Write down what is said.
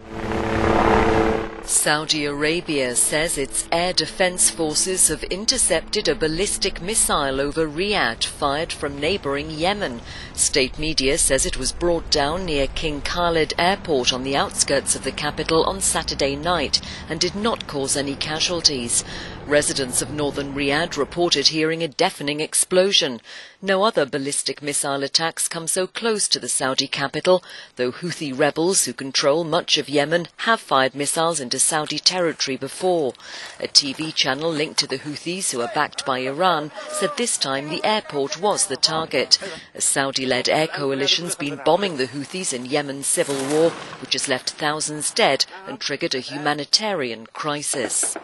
you Saudi Arabia says its air defense forces have intercepted a ballistic missile over Riyadh fired from neighboring Yemen. State media says it was brought down near King Khalid Airport on the outskirts of the capital on Saturday night and did not cause any casualties. Residents of northern Riyadh reported hearing a deafening explosion. No other ballistic missile attacks come so close to the Saudi capital, though Houthi rebels who control much of Yemen have fired missiles into Saudi territory before. A TV channel linked to the Houthis, who are backed by Iran, said this time the airport was the target. A Saudi-led air coalition's been bombing the Houthis in Yemen's civil war, which has left thousands dead and triggered a humanitarian crisis.